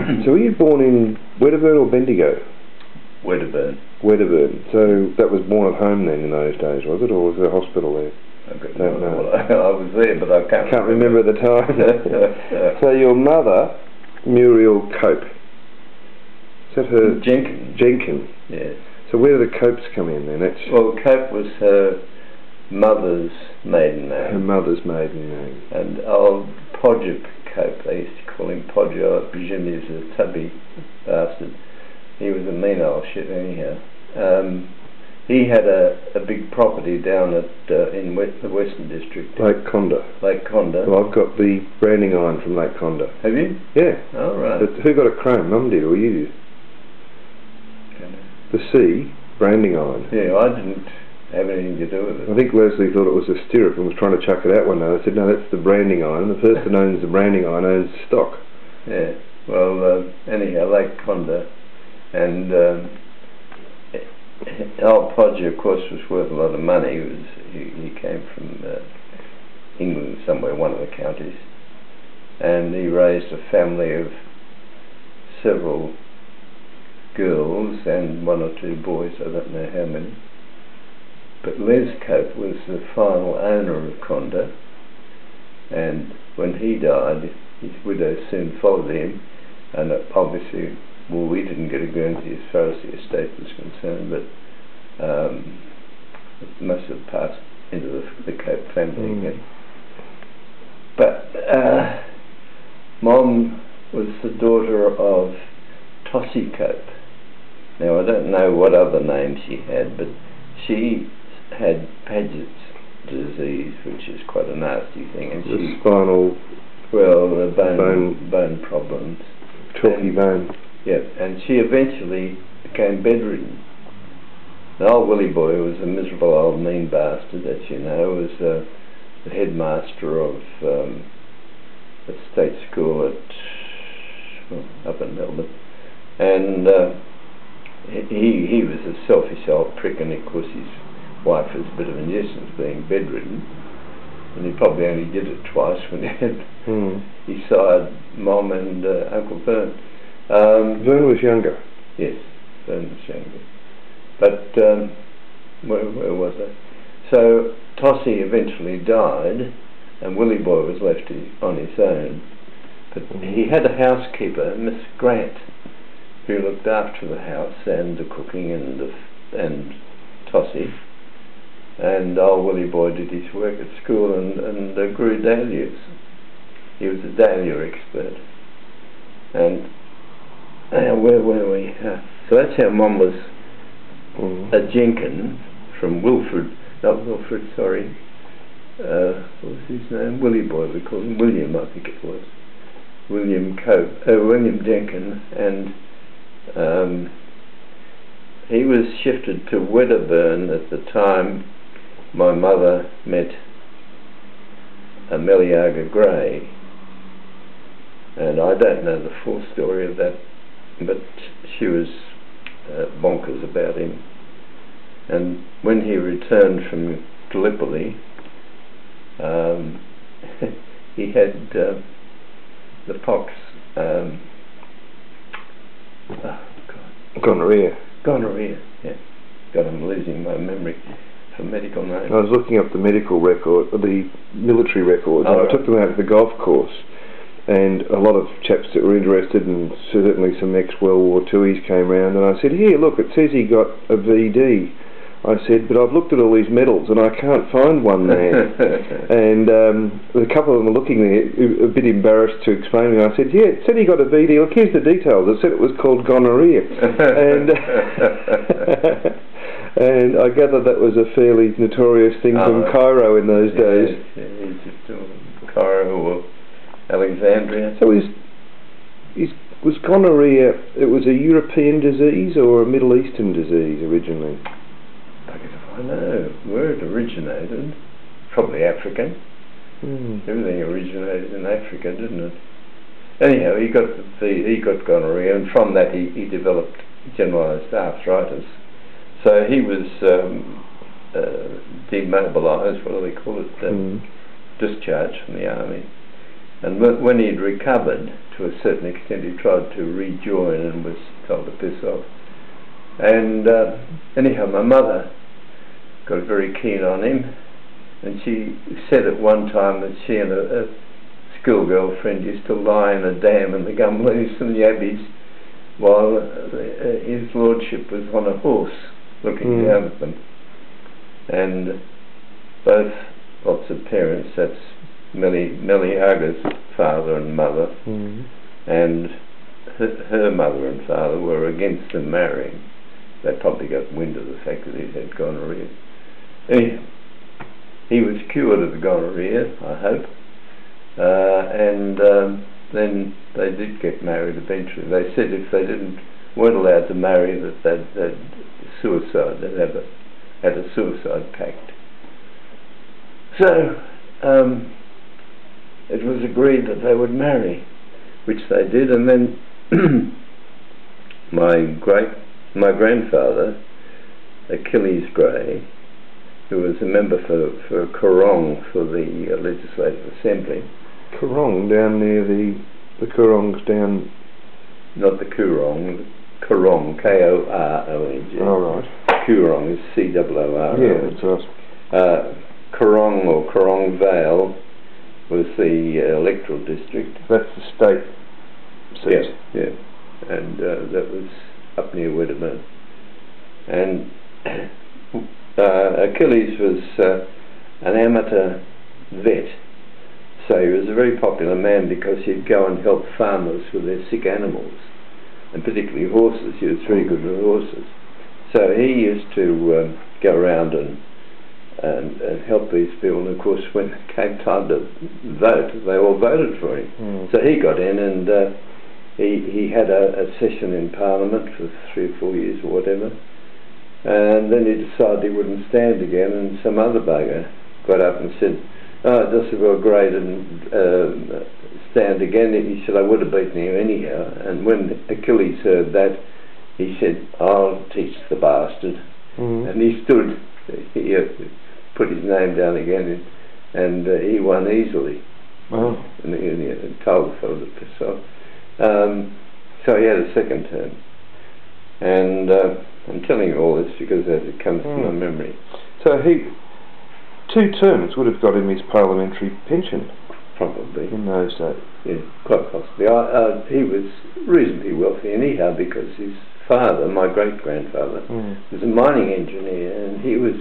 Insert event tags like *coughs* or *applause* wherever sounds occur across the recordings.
*coughs* so were you born in Wedderburn or Bendigo? Wedderburn. Wedderburn. So that was born at home then in those days, was it, or was there a hospital there? I, Don't no- know. *laughs* I was there, but I can't. Can't remember at the time. *laughs* so your mother, Muriel Cope, is that her? Jenkins. Jenkins. Yeah. So where do the Copes come in then? That's Well, Cope was her mother's maiden name. her mother's maiden name. and old Podger Cope, they used to call him Podger. Presume he was a tubby bastard. He was a mean old shit anyhow. Um, he had a, a big property down at uh, in West, the Western District, Lake Condah. Lake Condah. Well, I've got the branding iron from Lake Condah. Have you? Yeah. All right. But who got a chrome? Mum did or you did? The C branding iron. Yeah, I didn't have anything to do with it. I think Leslie thought it was a stirrup and was trying to chuck it out one day. I said, no, that's the branding iron. The person who owns the branding iron owns the stock. Yeah. Well, uh, anyhow, Lake Condah, and um, Al Podger, of course, was worth a lot of money. He was he, he came from uh, England somewhere, one of the counties, and he raised a family of several girls and one or two boys. I don't know how many. But Les Cope was the final owner of Condah, and when he died, his widow soon followed him, and obviously, well, we didn't get a Guernsey as far as the estate was concerned, but um, it must have passed into the, the Cope family Mm. again. But uh, Mom was the daughter of Tossie Cope. Now, I don't know what other name she had, but she had Paget's disease, which is quite a nasty thing, and The she, spinal well, the bone, Bone. bone problems. chalky And- bone. Yeah, and she eventually became bedridden. The old Willie boy was a miserable old mean bastard, as you know, was uh, the headmaster of um, a state school at well, up in Melbourne, and uh, he he was a selfish old prick, and of course his wife was a bit of a nuisance, being bedridden, and he probably only did it twice when he had Mm. he sired Mom and uh, Uncle Vern. Um, Vern was younger. Yes, Vern was younger. But um, where, where was I? So Tossie eventually died, and Willie Boy was left on his own. But he had a housekeeper, Miss Grant, who looked after the house and the cooking and the f- and Tossie. And old Willie Boy did his work at school and, and uh, grew dahlias. He was a dahlia expert. And uh, where were we? Uh, so that's how Mum was Mm. a Jenkins from Wilfred, not Wilfred, sorry. Uh, what was his name? Willie Boy, we called him William, I think it was. William Cope, uh, William Jenkins, and um, he was shifted to Wedderburn at the time my mother met Ameliaga Gray. And I don't know the full story of that, but she was uh, bonkers about him. And when he returned from Gallipoli, um, *laughs* he had uh, the pox. Um, oh God, Gonorrhea. gonorrhea. Yeah, God, I'm losing my memory for medical names. I was looking up the medical record, the military records, Oh, and I took them out to the golf course, and a lot of chaps that were interested, and certainly some ex-World War II's came round, and I said, here, look, it says he got a VD. I said, but I've looked at all these medals, and I can't find one there. *laughs* and um, a couple of them were looking there, a bit embarrassed to explain to me. I said, yeah, it said he got a VD. Look, here's the details. It said it was called gonorrhea. *laughs* *laughs* and and I gather that was a fairly notorious thing from Oh, Cairo in those days. Yeah, doing Cairo or Alexandria. So is is was gonorrhea? It was a European disease or a Middle Eastern disease originally? Bugger if I know where it originated. Probably African. Hmm. Everything originated in Africa, didn't it? Anyhow, he got the he got gonorrhea, and from that he, he developed generalised arthritis. So he was um, uh, demobilised. What do they call it? Uh, Hmm. discharged from the army, And when he'd recovered to a certain extent, he tried to rejoin and was told to piss off. And uh, anyhow, my mother got very keen on him, and she said at one time that she and a, a schoolgirl friend used to lie in a dam in the Gumleys and the Abbeys while uh, his lordship was on a horse looking Mm. down at them. And both lots of parents, that's Millie, Millie father and mother, Mm. and her, her mother and father were against them marrying. They probably got wind of the fact that he had gonorrhea. Anyhow, he was cured of the gonorrhea, I hope, uh, and um, then they did get married eventually. They said if they didn't weren't allowed to marry, that they'd, they'd suicide. They'd have a had a suicide pact. So um, it was agreed that they would marry, which they did, and then *clears throat* my great my grandfather, Achilles Gray, who was a member for for Korong for the uh, Legislative Assembly, Korong down near the the Korong's down. not the Coorong, Korong, K O R O N G. All right. Coorong is C O O R. Yeah, that's right. Uh, Korong or Korong Vale was the uh, electoral district. That's the state seat. Yeah, yeah. And uh, that was up near Wedderburn. And *coughs* uh, Achilles was uh, an amateur vet. So he was a very popular man because he'd go and help farmers with their sick animals, and particularly horses. He was very good with horses. So he used to um, go around and, and and help these people. And of course, when it came time to vote, they all voted for him. Mm. So he got in and uh, he he had a, a session in Parliament for three or four years or whatever, and then he decided he wouldn't stand again, and some other bugger got up and said, "Oh, Dusselville Gray didn't uh, stand again." He said, "I would have beaten you anyhow." And when Achilles heard that, he said, "I'll teach the bastard." Mm. And he stood, he uh, put his name down again, and, and uh, he won easily Well, and, he- and, and told the fellow to piss off. Um, so he had a second term. And uh, I'm telling you all this because as it comes to my Hmm. memory, so he two terms would have got him his parliamentary pension probably, in those days. yeah, quite possibly. I, uh, he was reasonably wealthy anyhow because his father, my great grandfather, Mm. was a mining engineer and he was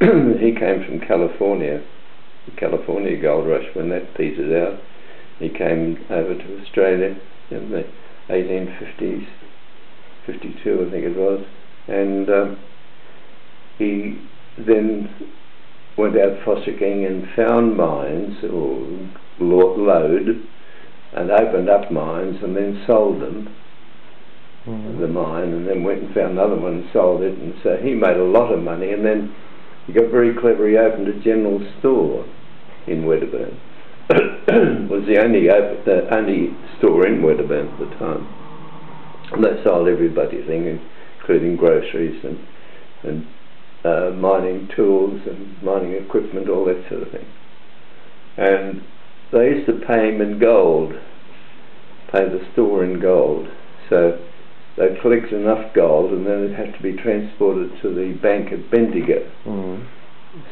*clears throat* he came from California, the California gold rush when that petered out. He came over to Australia in the 1850s, 52 I think it was, and um, he then went out fossicking and found mines or lo- lode and opened up mines and then sold them. Mm. the mine and then went and found another one and sold it. And so he made a lot of money and then he got very clever. He opened a general store in Wedderburn. *coughs* Was the only op- the only store in Wedderburn at the time. And they sold everybody thing including groceries and and uh, mining tools and mining equipment all that sort of thing and they used to pay him in gold pay the store in gold so they collected enough gold and then it had to be transported to the bank at Bendigo. Mm.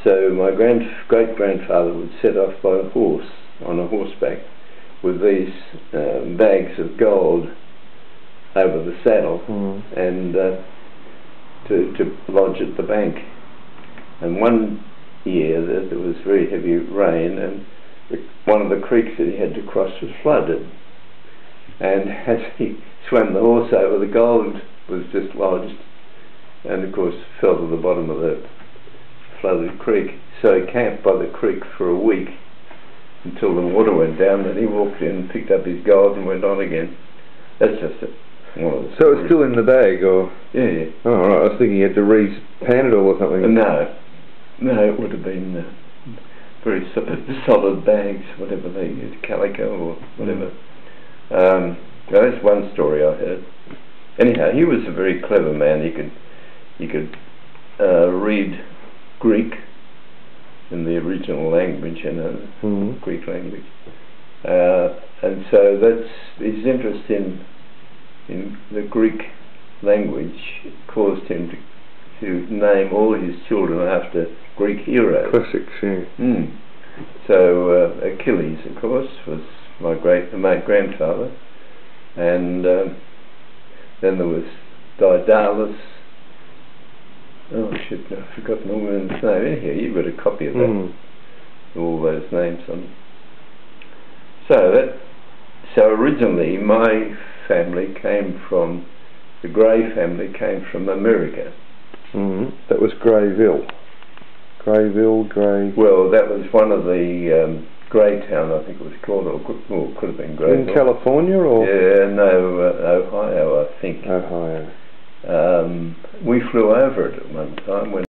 So my grand great grandfather would set off by a horse on a horseback with these um, bags of gold over the saddle Mm. and uh, to to lodge at the bank. And one year there, there was very heavy rain and the, one of the creeks that he had to cross was flooded. And *laughs* as he swam the horse over, the gold was just lodged and of course fell to the bottom of the flooded creek. So he camped by the creek for a week until the water went down. Then he walked in, picked up his gold, and went on again. That's just a, the. So it's still in the bag, or yeah, yeah. oh right, I was thinking you had to re-pan it all or something. No, no, it would have been uh, very so- *laughs* solid bags, whatever they used, calico or whatever. Um, that's one story I heard. Anyhow, he was a very clever man. He could he could uh, read Greek in the original language, you know, Mm. Greek language, Uh, and so that's his interest in in the Greek language caused him to, to name all his children after Greek heroes. Classics, yeah. Mm. So uh, Achilles, of course, was my great my grandfather, and um, then there was Daedalus. Oh shit! I've forgotten the woman's name. In here, you've got a copy of that. Mm. All those names on. So that so originally my family came from the Grey family came from America. Mm. That was Grayville. Grayville, Grey. Well, that was one of the um, Greytown, I think it was called, or could, well, could have been In California or Yeah, no, uh, Ohio, I think. Ohio? Um, we flew over it at one time when